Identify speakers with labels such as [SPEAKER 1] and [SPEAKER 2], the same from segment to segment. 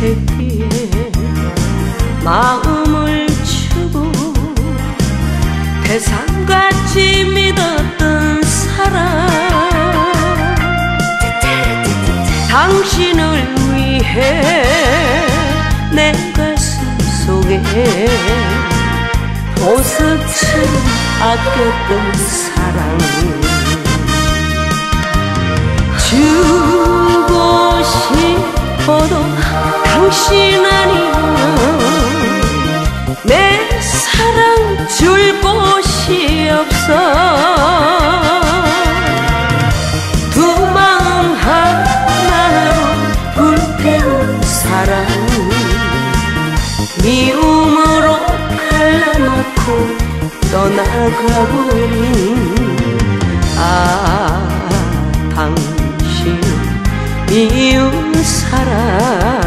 [SPEAKER 1] 회피에 마음을 주고 대상같이 믿었던 사람. 당신을 위해 내 가슴 속에 보석처럼 아꼈던 사랑. 주고 싶어도 당신 아니면 내 사랑 줄 곳이 없어. 두 마음 하나로 불태운 사랑 미움으로 갈라놓고 떠나가버린 아 당신 미운 사랑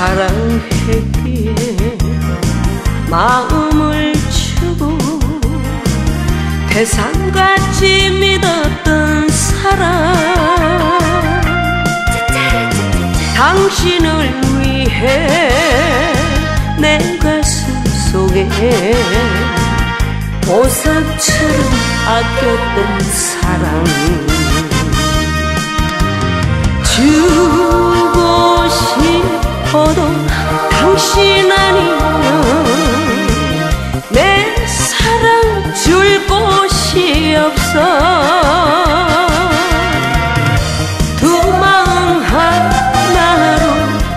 [SPEAKER 1] 사랑했기에 마음을 주고 대상같이 믿었던 사랑 당신을 위해 내 가슴 속에 보석처럼 아꼈던 사랑 아니면 내 사랑 줄 곳이 없어. 두 마음 하나로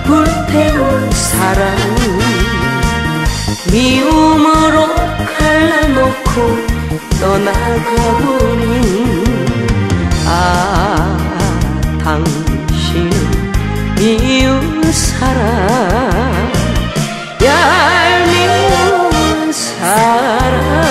[SPEAKER 1] 불태운 사랑 미움으로 갈라놓고 떠나가버린 아 당신 미운 사랑 cara